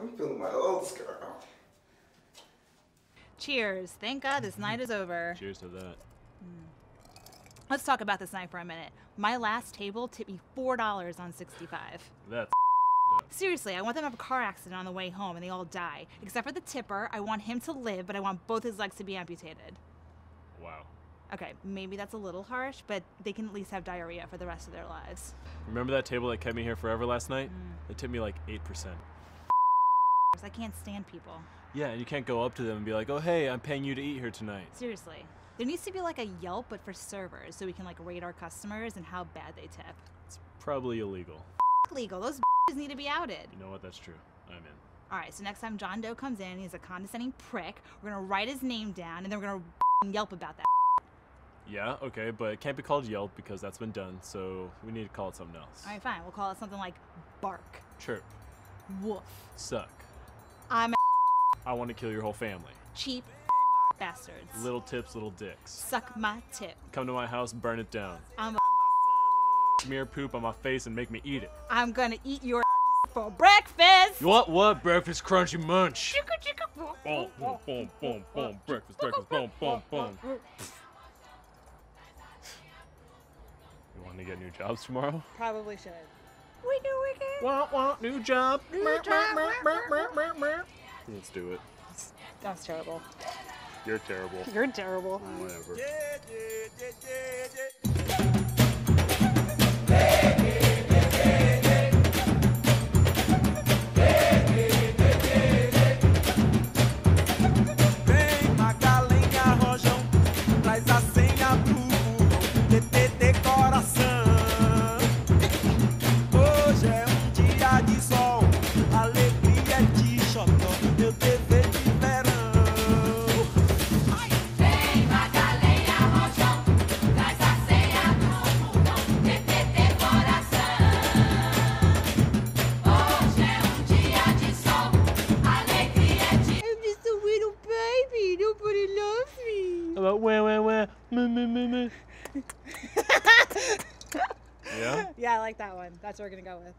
I'm feeling my old girl. Cheers. Thank God this night is over. Cheers to that. Hmm. Let's talk about this night for a minute. My last table tipped me $4 on 65. That's Seriously, I want them to have a car accident on the way home and they all die. Except for the tipper, I want him to live, but I want both his legs to be amputated. wow. Okay, maybe that's a little harsh, but they can at least have diarrhea for the rest of their lives. Remember that table that kept me here forever last night? Hmm. It tipped me like 8%. I can't stand people. Yeah, and you can't go up to them and be like, oh, hey, I'm paying you to eat here tonight. Seriously. There needs to be like a Yelp, but for servers, so we can like rate our customers and how bad they tip. It's probably illegal. Legal. Those need to be outed. You know what? That's true. I'm in. All right, so next time John Doe comes in, he's a condescending prick. We're gonna write his name down, and then we're gonna Yelp about that. Yeah, okay, but it can't be called Yelp because that's been done, so we need to call it something else. All right, fine. We'll call it something like Bark. Chirp. Woof. Suck. I'm a I want to kill your whole family. cheap bastards. Little tips, little dicks. Suck my tip. Come to my house, burn it down. I'm a Smear poop on my face and make me eat it. I'm gonna eat your for breakfast. What? What? Breakfast crunchy munch. Boom, boom, boom, boom, boom. Breakfast, breakfast, boom, boom, boom. You want to get new jobs tomorrow? Probably should. Wiggy wiggy. Want, want, new job. New job. Let's do it. That's terrible. You're terrible. You're terrible. Whatever. Vem Magalenha Rojão, traz a Yeah? Yeah, I like that one. That's what we're gonna go with.